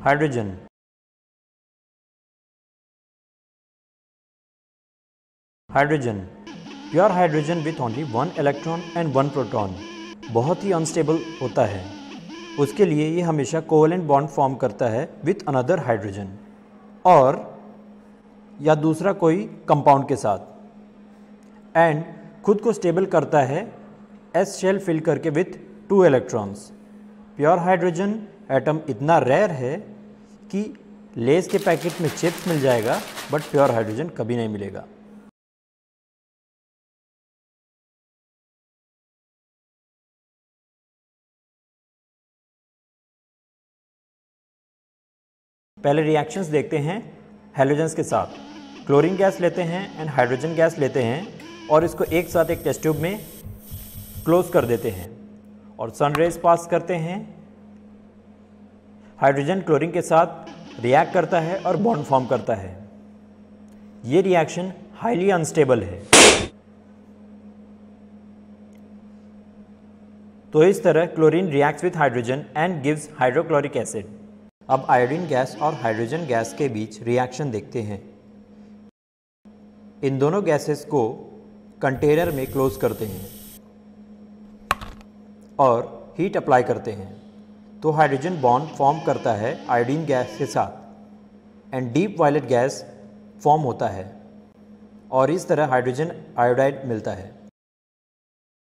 Hydrogen. Hydrogen. Pure hydrogen with only one electron and one proton. बहुत ही unstable होता है। उसके लिए ये हमेशा कोवलेंट बॉन्ड फॉर्म करता है विथ अनदर हाइड्रोजन और या दूसरा कोई कंपाउंड के साथ। एंड खुद को स्टेबल करता है एस शेल फिल करके with two electrons pure hydrogen atom इतना रेयर है कि लेस के पैकेट में चिप्स मिल जाएगा बट प्योर हाइड्रोजन कभी नहीं मिलेगा। पहले रिएक्शंस देखते हैं हेलोजेंस के साथ। क्लोरीन गैस लेते हैं एंड हाइड्रोजन गैस लेते हैं और इसको एक साथ एक टेस्ट ट्यूब में क्लोज कर देते हैं। और सन रेज पास करते हैं हाइड्रोजन क्लोरीन के साथ रिएक्ट करता है और बॉन्ड फॉर्म करता है। ये रिएक्शन हाईली अनस्टेबल है। तो इस तरह chlorine reacts with hydrogen and gives hydrochloric acid अब आयोडीन गैस और हाइड्रोजन गैस के बीच रिएक्शन देखते हैं। इन दोनों गैसेस को कंटेनर में क्लोज करते हैं और हीट अप्लाई करते हैं। तो हाइड्रोजन बॉन्ड फॉर्म करता है आयोडीन गैस के साथ and deep violet gas form होता है, और इस तरह हाइड्रोजन आयोडाइड मिलता है।